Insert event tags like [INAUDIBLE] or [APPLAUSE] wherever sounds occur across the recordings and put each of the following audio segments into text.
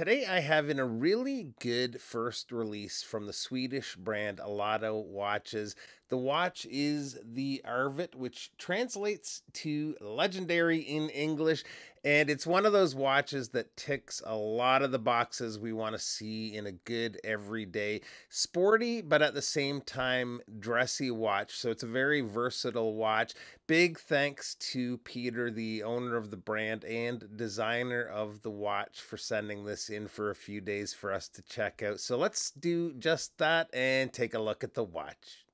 Today I have in a really good first release from the Swedish brand Alato watches. The watch is the Arvet, which translates to legendary in English, and it's one of those watches that ticks a lot of the boxes we want to see in a good everyday, sporty, but at the same time dressy watch. So it's a very versatile watch. Big thanks to Peter, the owner of the brand and designer of the watch, for sending this in for a few days for us to check out. So let's do just that and take a look at the watch.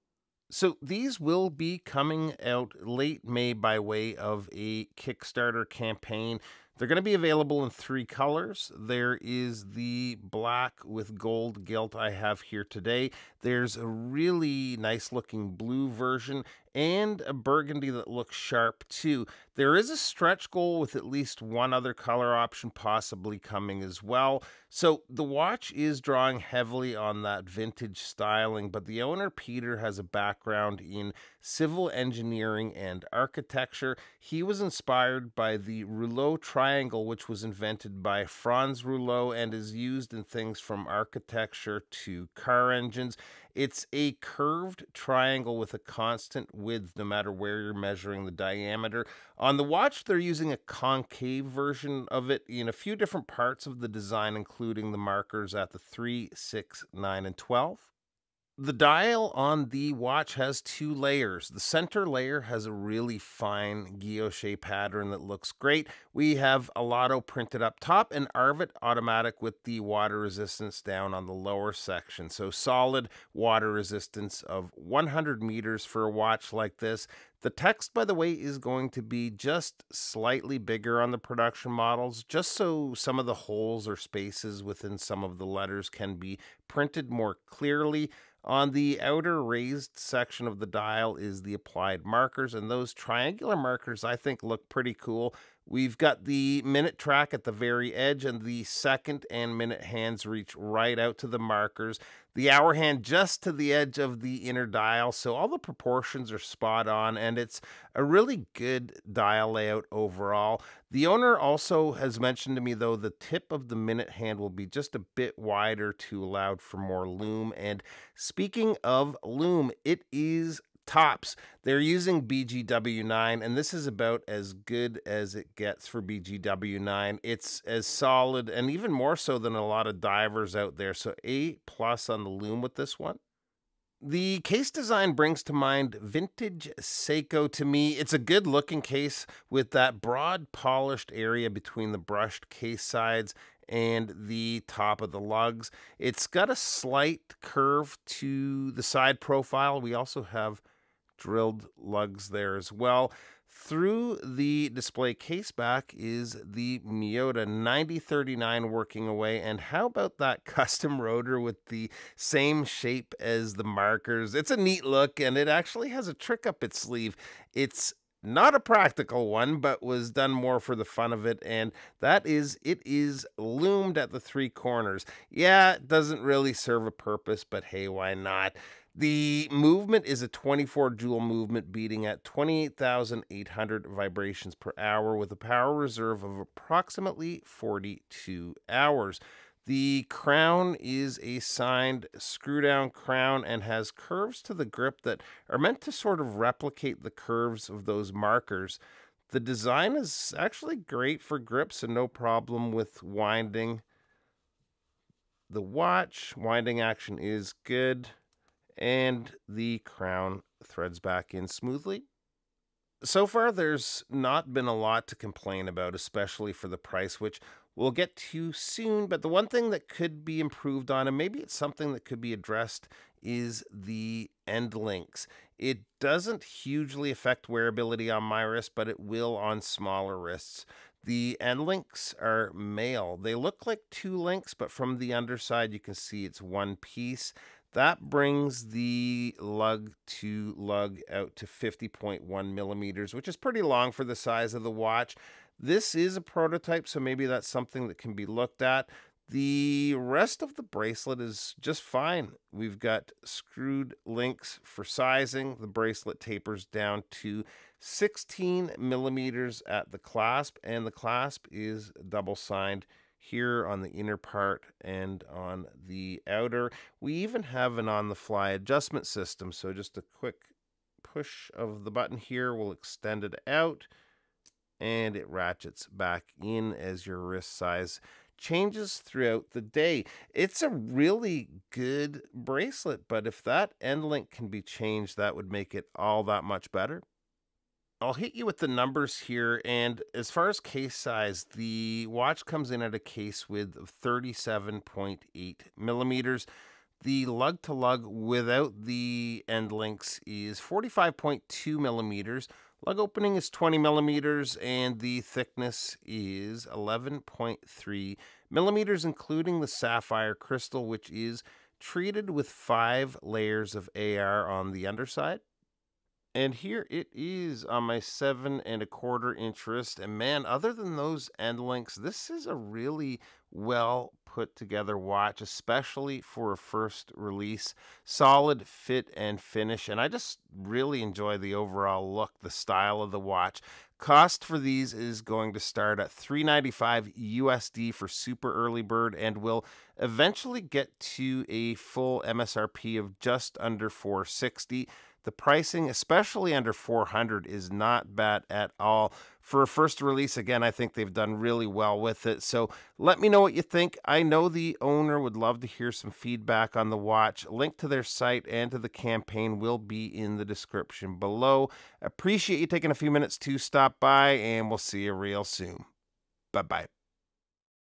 So these will be coming out late May by way of a Kickstarter campaign. They're going to be available in three colors. There is the black with gold gilt I have here today. There's a really nice looking blue version and a burgundy that looks sharp too. There is a stretch goal with at least one other color option possibly coming as well. So the watch is drawing heavily on that vintage styling, but the owner Peter has a background in civil engineering and architecture. He was inspired by the Reuleaux triangle, which was invented by Franz Reuleaux and is used in things from architecture to car engines. It's a curved triangle with a constant width no matter where you're measuring the diameter. On the watch, they're using a concave version of it in a few different parts of the design, including the markers at the 3, 6, 9, and 12. The dial on the watch has two layers. The center layer has a really fine guilloche pattern that looks great. We have Alato printed up top and Arvet automatic with the water resistance down on the lower section. So solid water resistance of 100 meters for a watch like this. The text, by the way, is going to be just slightly bigger on the production models, just so some of the holes or spaces within some of the letters can be printed more clearly. On the outer raised section of the dial is the applied markers, and those triangular markers I think look pretty cool. We've got the minute track at the very edge, and the second and minute hands reach right out to the markers. The hour hand just to the edge of the inner dial, so all the proportions are spot on, and it's a really good dial layout overall. The owner also has mentioned to me, though, the tip of the minute hand will be just a bit wider to allow for more lume. And speaking of lume, it is tops. They're using BGW9, and this is about as good as it gets for BGW9. It's as solid and even more so than a lot of divers out there. So A plus on the lume with this one. The case design brings to mind vintage Seiko to me. It's a good looking case with that broad polished area between the brushed case sides and the top of the lugs. It's got a slight curve to the side profile. We also have drilled lugs there as well. Through the display case back is the Miyota 9039 working away. And how about that [LAUGHS] custom rotor with the same shape as the markers? It's a neat look and it actually has a trick up its sleeve. It's not a practical one, but was done more for the fun of it, and that is it is lumed at the three corners. Yeah, it doesn't really serve a purpose, but hey, why not? The movement is a 24 jewel movement beating at 28,800 vibrations per hour with a power reserve of approximately 42 hours. The crown is a signed screw down crown and has curves to the grip that are meant to sort of replicate the curves of those markers. The design is actually great for grips and no problem with winding. The watch winding action is good and the crown threads back in smoothly. So far, there's not been a lot to complain about, especially for the price, which we'll get to soon. But the one thing that could be improved on, and maybe it's something that could be addressed, is the end links. It doesn't hugely affect wearability on my wrist, but it will on smaller wrists. The end links are male. They look like two links, but from the underside, you can see it's one piece. That brings the lug to lug out to 50.1 millimeters, which is pretty long for the size of the watch. This is a prototype, so maybe that's something that can be looked at. The rest of the bracelet is just fine. We've got screwed links for sizing. The bracelet tapers down to 16 millimeters at the clasp, and the clasp is double signed here on the inner part and on the outer. We even have an on the fly adjustment system. So just a quick push of the button here will extend it out and it ratchets back in as your wrist size changes throughout the day. It's a really good bracelet, but if that end link can be changed, that would make it all that much better. I'll hit you with the numbers here. And as far as case size, the watch comes in at a case width of 37.8 millimeters. The lug to lug without the end links is 45.2 millimeters. Lug opening is 20 millimeters and the thickness is 11.3 millimeters, including the sapphire crystal, which is treated with five layers of AR on the underside. And here it is on my seven and a quarter interest. And man, other than those end links, this is a really well put together watch, especially for a first release. Solid fit and finish. And I just really enjoy the overall look, the style of the watch. Cost for these is going to start at 395 USD for super early bird and will eventually get to a full MSRP of just under 460. The pricing, especially under 400, is not bad at all. For a first release, again, I think they've done really well with it. So let me know what you think. I know the owner would love to hear some feedback on the watch. Link to their site and to the campaign will be in the description below. Appreciate you taking a few minutes to stop by, and we'll see you real soon. Bye bye.